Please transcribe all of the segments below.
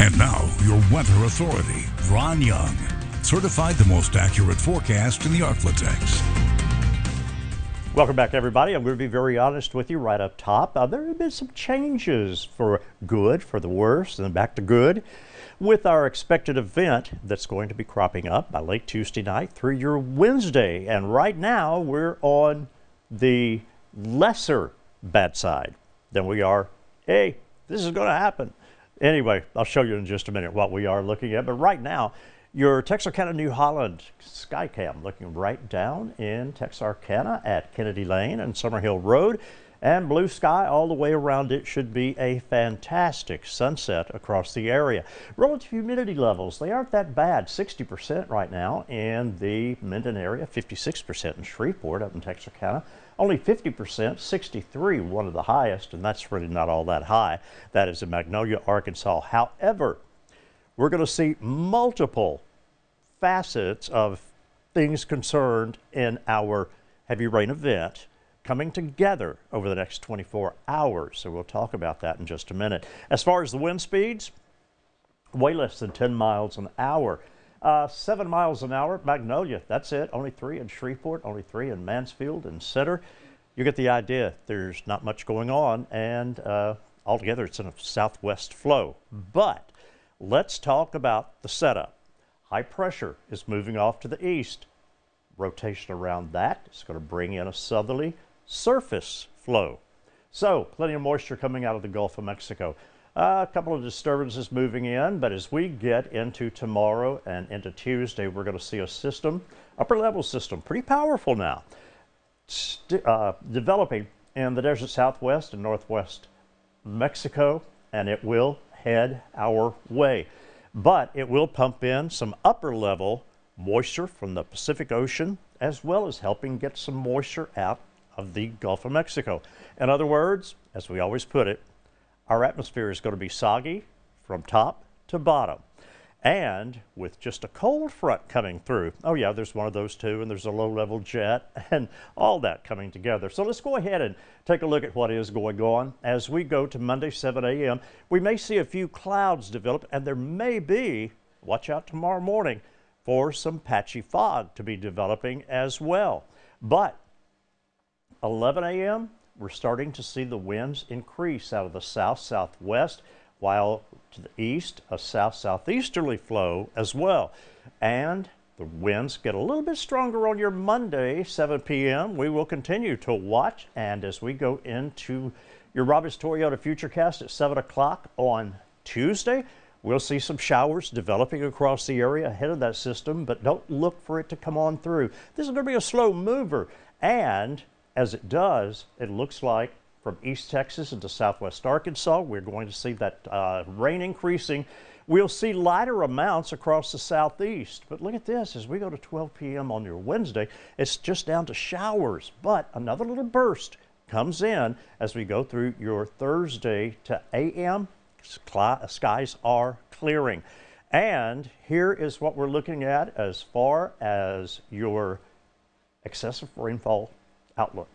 And now, your weather authority, Ron Young, certified the most accurate forecast in the Arklatex. Welcome back, everybody. I'm going to be very honest with you right up top. Uh, there have been some changes for good, for the worse, and back to good with our expected event that's going to be cropping up by late Tuesday night through your Wednesday. And right now, we're on the lesser bad side than we are, hey, this is going to happen. Anyway, I'll show you in just a minute what we are looking at. But right now, your Texarkana New Holland Skycam looking right down in Texarkana at Kennedy Lane and Summerhill Road. And blue sky all the way around it should be a fantastic sunset across the area. Relative humidity levels, they aren't that bad. 60% right now in the Minden area, 56% in Shreveport up in Texarkana. Only 50%, 63, one of the highest, and that's really not all that high. That is in Magnolia, Arkansas. However, we're going to see multiple facets of things concerned in our heavy rain event coming together over the next 24 hours. So we'll talk about that in just a minute. As far as the wind speeds, way less than 10 miles an hour. Uh, seven miles an hour, Magnolia, that's it. Only three in Shreveport, only three in Mansfield and Center. You get the idea. There's not much going on, and uh, altogether it's in a southwest flow. But let's talk about the setup. High pressure is moving off to the east. Rotation around that is going to bring in a southerly surface flow. So, plenty of moisture coming out of the Gulf of Mexico. Uh, a couple of disturbances moving in, but as we get into tomorrow and into Tuesday, we're going to see a system, upper level system, pretty powerful now, uh, developing in the desert southwest and northwest Mexico, and it will head our way. But it will pump in some upper level moisture from the Pacific Ocean, as well as helping get some moisture out of the Gulf of Mexico. In other words, as we always put it, our atmosphere is going to be soggy from top to bottom. And with just a cold front coming through, oh yeah, there's one of those too, and there's a low level jet and all that coming together. So let's go ahead and take a look at what is going on. As we go to Monday, 7 a.m., we may see a few clouds develop, and there may be, watch out tomorrow morning, for some patchy fog to be developing as well. But 11 a.m., we're starting to see the winds increase out of the south southwest, while to the east, a south southeasterly flow as well. And the winds get a little bit stronger on your Monday, 7 p.m. We will continue to watch, and as we go into your Roberts Toyota Futurecast at 7 o'clock on Tuesday, we'll see some showers developing across the area ahead of that system, but don't look for it to come on through. This is going to be a slow mover, and as it does, it looks like from East Texas into Southwest Arkansas, we're going to see that uh, rain increasing. We'll see lighter amounts across the southeast. But look at this, as we go to 12 p.m. on your Wednesday, it's just down to showers. But another little burst comes in as we go through your Thursday to a.m. Skies are clearing. And here is what we're looking at as far as your excessive rainfall outlook.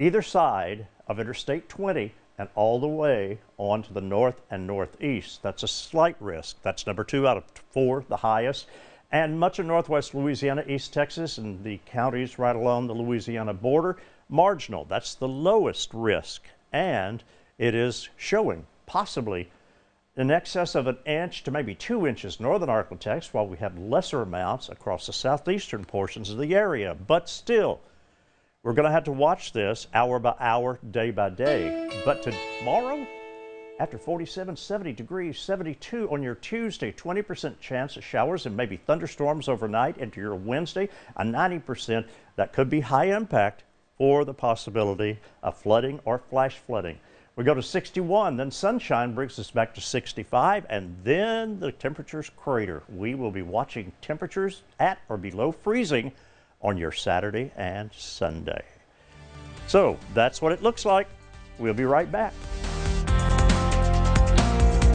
Either side of Interstate 20 and all the way on to the north and northeast. That's a slight risk. That's number two out of four, the highest. And much of northwest Louisiana, East Texas, and the counties right along the Louisiana border, marginal. That's the lowest risk. And it is showing possibly in excess of an inch to maybe two inches northern Arklatex, while we have lesser amounts across the southeastern portions of the area. But still, we're going to have to watch this hour by hour, day by day. But tomorrow, after 47, 70 degrees, 72 on your Tuesday, 20% chance of showers and maybe thunderstorms overnight into your Wednesday, a 90% that could be high impact for the possibility of flooding or flash flooding. We go to 61, then sunshine brings us back to 65, and then the temperatures crater. We will be watching temperatures at or below freezing on your Saturday and Sunday. So that's what it looks like. We'll be right back.